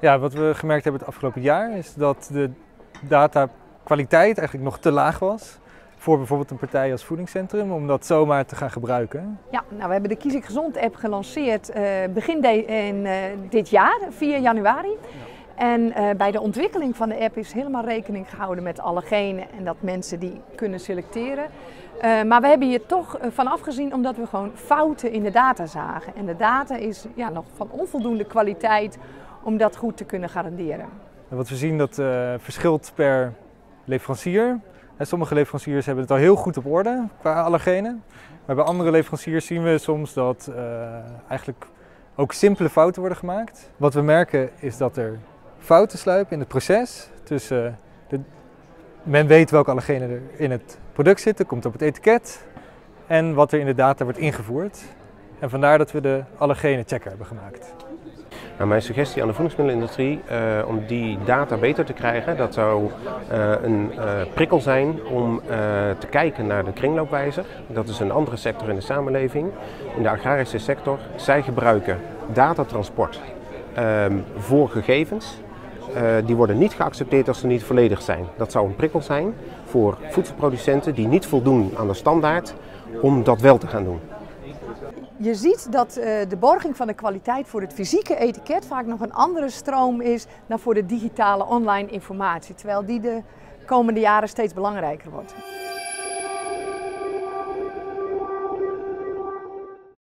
Ja, wat we gemerkt hebben het afgelopen jaar is dat de datakwaliteit eigenlijk nog te laag was voor bijvoorbeeld een partij als Voedingscentrum om dat zomaar te gaan gebruiken? Ja, nou, we hebben de Kies ik Gezond app gelanceerd uh, begin de, in, uh, dit jaar, 4 januari. En uh, bij de ontwikkeling van de app is helemaal rekening gehouden met alle genen en dat mensen die kunnen selecteren. maar we hebben hier toch van afgezien omdat we gewoon fouten in de data zagen. En de data is ja, nog van onvoldoende kwaliteit om dat goed te kunnen garanderen. En wat we zien dat verschilt per leverancier. En sommige leveranciers hebben het al heel goed op orde qua allergenen. Maar bij andere leveranciers zien we soms dat uh, eigenlijk ook simpele fouten worden gemaakt. Wat we merken is dat er fouten sluipen in het proces. Tussen de, men weet welke allergenen er in het product zitten, komt op het etiket. En wat er in de data wordt ingevoerd. En vandaar dat we de allergenen checker hebben gemaakt. Nou, mijn suggestie aan de voedingsmiddelenindustrie uh, om die data beter te krijgen, dat zou uh, een uh, prikkel zijn om te kijken naar de kringloopwijzer. Dat is een andere sector in de samenleving. In de agrarische sector, zij gebruiken datatransport ehm, voor gegevens. die worden niet geaccepteerd als ze niet volledig zijn. Dat zou een prikkel zijn voor voedselproducenten die niet voldoen aan de standaard om dat wel te gaan doen. Je ziet dat uh, de borging van de kwaliteit voor het fysieke etiket vaak nog een andere stroom is dan voor de digitale online informatie. Terwijl die de komende jaren steeds belangrijker wordt.